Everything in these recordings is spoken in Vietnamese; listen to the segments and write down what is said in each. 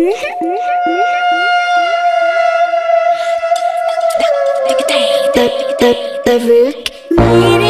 Take a take, take a take, take a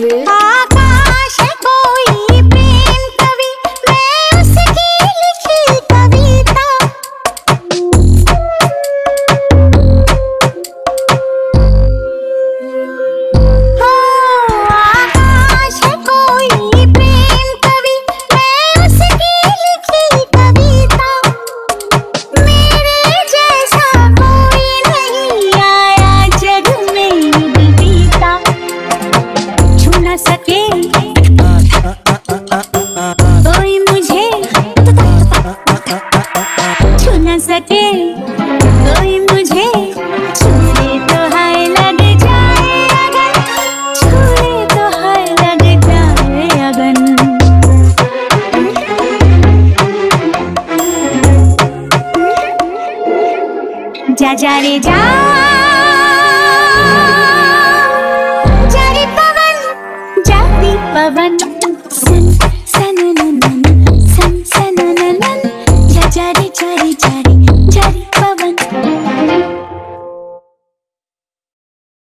Verde. Ah! राजा रे जा। जा रे पवन जा रे पवन।